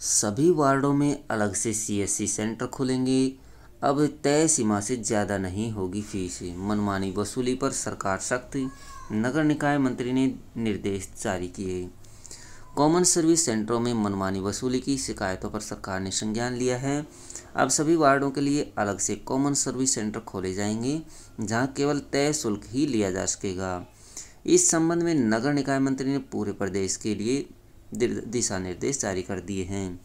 सभी वार्डों में अलग से सीएससी सेंटर खुलेंगे। अब तय सीमा से ज़्यादा नहीं होगी फ़ीस। मनमानी वसूली पर सरकार सख्त नगर निकाय मंत्री ने निर्देश जारी किए। कॉमन सर्विस सेंटरों में मनमानी वसूली की शिकायतों पर सरकार ने संज्ञान लिया है। अब सभी वार्डों के लिए अलग से कॉमन सर्विस सेंटर खोले जाएँगे, जहाँ केवल तय शुल्क ही लिया जा सकेगा। इस संबंध में नगर निकाय मंत्री ने पूरे प्रदेश के लिए दिशा निर्देश जारी कर दिए हैं।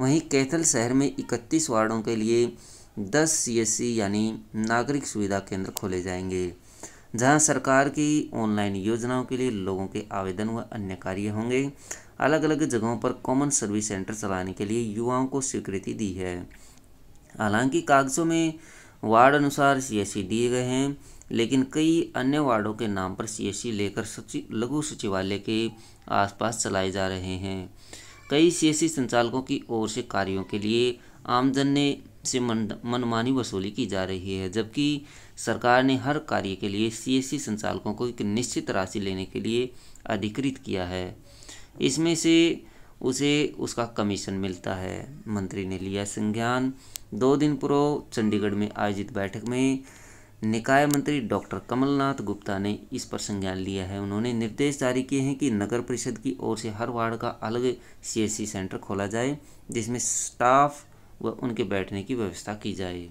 वहीं कैथल शहर में इकतीस वार्डों के लिए दस सीएससी यानी नागरिक सुविधा केंद्र खोले जाएँगे, जहाँ सरकार की ऑनलाइन योजनाओं के लिए लोगों के आवेदन व अन्य कार्य होंगे। अलग अलग जगहों पर कॉमन सर्विस सेंटर चलाने के लिए युवाओं को स्वीकृति दी है। हालाँकि कागजों में वार्ड अनुसार सीएससी दिए गए हैं लेकिन कई अन्य वार्डों के नाम पर सीएससी लेकर सचिव लघु सचिवालय के आसपास चलाए जा रहे हैं। कई सीएससी संचालकों की ओर से कार्यों के लिए आमजन ने से मन, मनमानी वसूली की जा रही है, जबकि सरकार ने हर कार्य के लिए सीएससी संचालकों को एक निश्चित राशि लेने के लिए अधिकृत किया है। इसमें से उसे, उसका कमीशन मिलता है। मंत्री ने लिया संज्ञान। दो दिन पूर्व चंडीगढ़ में आयोजित बैठक में निकाय मंत्री डॉक्टर कमलनाथ गुप्ता ने इस पर संज्ञान लिया है। उन्होंने निर्देश जारी किए हैं कि नगर परिषद की ओर से हर वार्ड का अलग सीएससी सेंटर खोला जाए, जिसमें स्टाफ व उनके बैठने की व्यवस्था की जाए।